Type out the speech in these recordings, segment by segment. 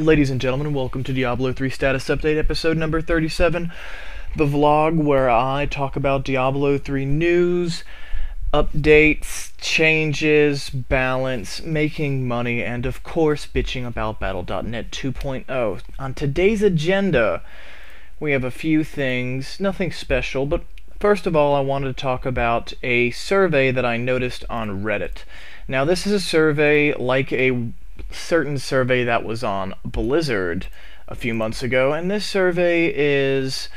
Ladies and gentlemen, welcome to Diablo 3 Status Update episode number 37, the vlog where I talk about Diablo 3 news, updates, changes, balance, making money, and of course, bitching about Battle.net 2.0. On today's agenda, we have a few things, nothing special, but first of all, I wanted to talk about a survey that I noticed on Reddit. Now, this is a survey like a certain survey that was on Blizzard a few months ago, and this survey is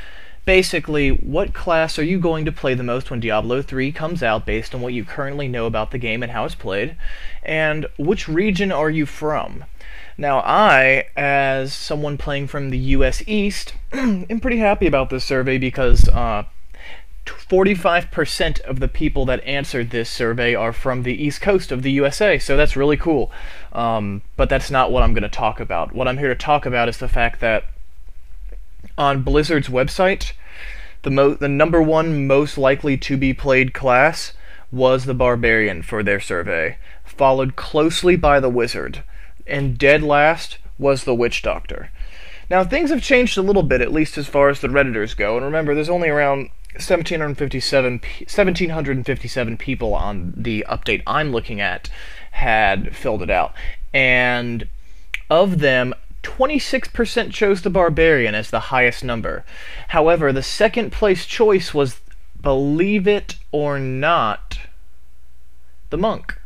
basically what class are you going to play the most when Diablo 3 comes out based on what you currently know about the game and how it's played, and which region are you from? Now, I, as someone playing from the US East, am pretty happy about this survey because uh, 45% of the people that answered this survey are from the east coast of the USA, so that's really cool. Um, but that's not what I'm going to talk about. What I'm here to talk about is the fact that on Blizzard's website, the, mo- the number one most likely to be played class was the Barbarian for their survey, followed closely by the Wizard, and dead last was the Witch Doctor. Now, things have changed a little bit, at least as far as the Redditors go, and remember, there's only around 1757, 1757 people on the update I'm looking at had filled it out. And of them, 26% chose the Barbarian as the highest number. However, the second place choice was, believe it or not, the Monk.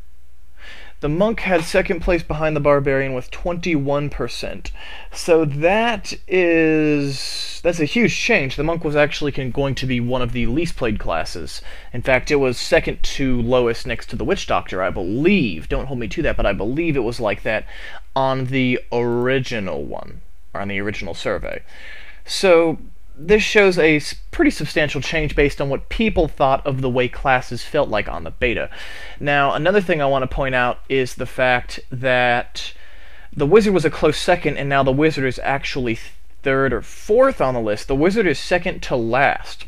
The monk had second place behind the barbarian with 21%. So that is that's a huge change. The monk was actually going to be one of the least played classes. In fact, it was second to lowest next to the witch doctor, I believe. Don't hold me to that, but I believe it was like that on the original one, or on the original survey. So this shows a pretty substantial change based on what people thought of the way classes felt like on the beta. Now, another thing I want to point out is the fact that the wizard was a close second, and now the wizard is actually third or fourth on the list. The wizard is second to last.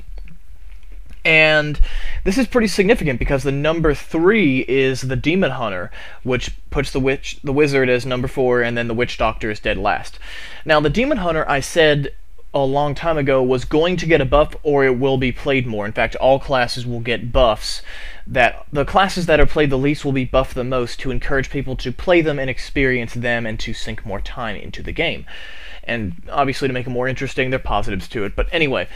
And this is pretty significant because the number three is the demon hunter, which puts the witch, the wizard as number four, and then the witch doctor is dead last. Now, the demon hunter, I said a long time ago was going to get a buff or it will be played more. In fact, all classes will get buffs. That the classes that are played the least will be buffed the most to encourage people to play them and experience them and to sink more time into the game. And obviously to make it more interesting, there are positives to it. But anyway,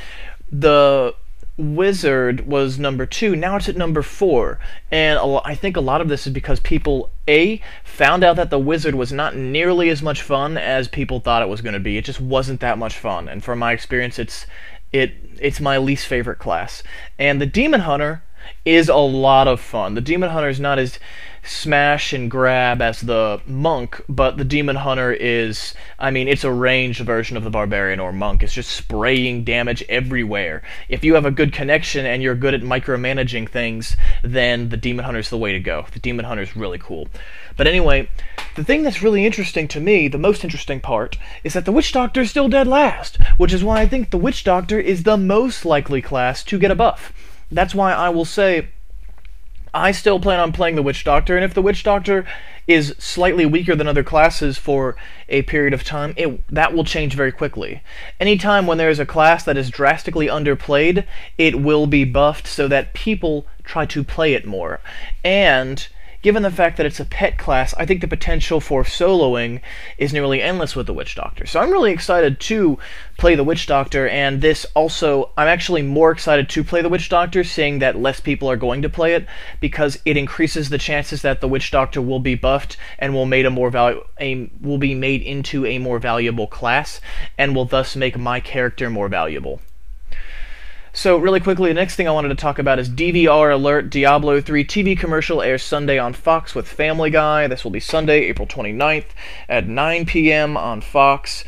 the Wizard was number two. Now it's at number four. And I think a lot of this is because people, A, found out that the Wizard was not nearly as much fun as people thought it was going to be. It just wasn't that much fun. And from my experience, it's it it's my least favorite class. And the Demon Hunter is a lot of fun. The Demon Hunter is not as smash and grab as the monk, but the demon hunter is, I mean, it's a ranged version of the barbarian or monk. It's just spraying damage everywhere. If you have a good connection and you're good at micromanaging things, then the demon hunter is the way to go. The demon hunter is really cool. But anyway, the thing that's really interesting to me, the most interesting part, is that the witch doctor is still dead last, which is why I think the witch doctor is the most likely class to get a buff. That's why I will say I still plan on playing the Witch Doctor, and if the Witch Doctor is slightly weaker than other classes for a period of time, it, that will change very quickly. Anytime when there is a class that is drastically underplayed, it will be buffed so that people try to play it more. And given the fact that it's a pet class, I think the potential for soloing is nearly endless with the Witch Doctor. So I'm really excited to play the Witch Doctor, and this also, I'm actually more excited to play the Witch Doctor, seeing that less people are going to play it, because it increases the chances that the Witch Doctor will be buffed and will made a more a, will be made into a more valuable class, and will thus make my character more valuable. So, really quickly, the next thing I wanted to talk about is DVR Alert Diablo 3 TV commercial airs Sunday on Fox with Family Guy. This will be Sunday, April 29th at 9 p.m. on Fox.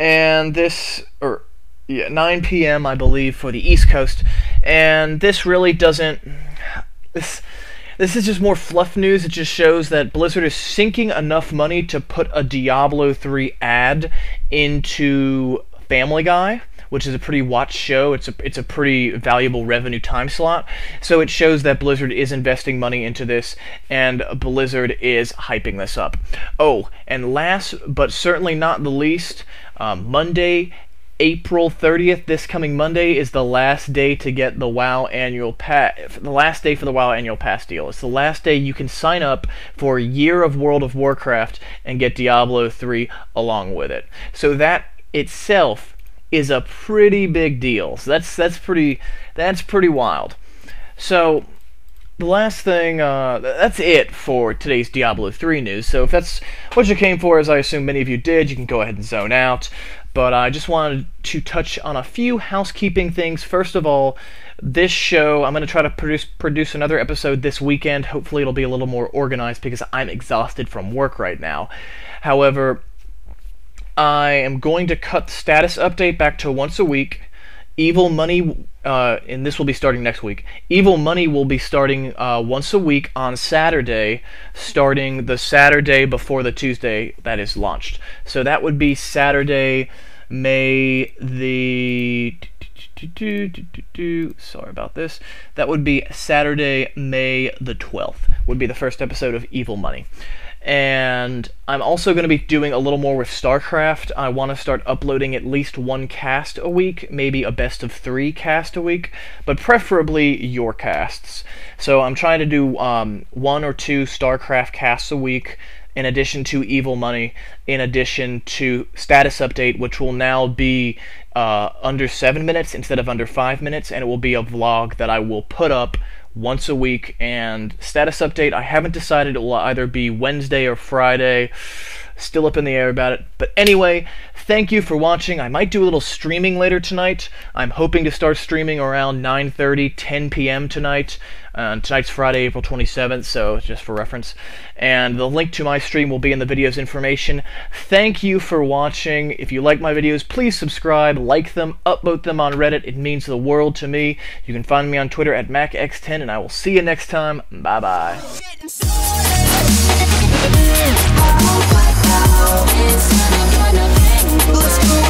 And this, or yeah, 9 p.m., I believe, for the East Coast. And this really doesn't. This. This is just more fluff news. It just shows that Blizzard is sinking enough money to put a Diablo 3 ad into Family Guy which is a pretty watched show. It's a it's a pretty valuable revenue time slot. So it shows that Blizzard is investing money into this, and Blizzard is hyping this up. Oh, and last but certainly not the least, um, Monday April 30th, this coming Monday, is the last day to get the WoW annual pass. The last day for the WoW annual pass deal. It's the last day you can sign up for a year of World of Warcraft and get Diablo 3 along with it. So that itself is a pretty big deal. So that's that's pretty that's pretty wild. So the last thing, uh, that's it for today's Diablo 3 news. So if that's what you came for, as I assume many of you did, you can go ahead and zone out but I just wanted to touch on a few housekeeping things. First of all, this show, I'm going to try to produce produce another episode this weekend. Hopefully, it'll be a little more organized because I'm exhausted from work right now. However, I am going to cut the status update back to once a week. Evil Money, uh, and this will be starting next week. Evil Money will be starting uh, once a week on Saturday, starting the Saturday before the Tuesday that is launched. So that would be Saturday, May the. Sorry about this. That would be Saturday, May the 12th, would be the first episode of Evil Money and I'm also going to be doing a little more with StarCraft. I want to start uploading at least one cast a week, maybe a best of three cast a week, but preferably your casts. So I'm trying to do um, one or two StarCraft casts a week, in addition to Evil Money, in addition to Status Update, which will now be uh, under seven minutes instead of under five minutes, and it will be a vlog that I will put up once a week. And status update, I haven't decided it will either be Wednesday or Friday. Still up in the air about it. But anyway, thank you for watching. I might do a little streaming later tonight. I'm hoping to start streaming around 9:30, 10 p.m. tonight. Uh, tonight's Friday, April 27th, so just for reference. And the link to my stream will be in the video's information. Thank you for watching. If you like my videos, please subscribe, like them, upvote them on Reddit. It means the world to me. You can find me on Twitter at mackxten, and I will see you next time. Bye bye. Let's go.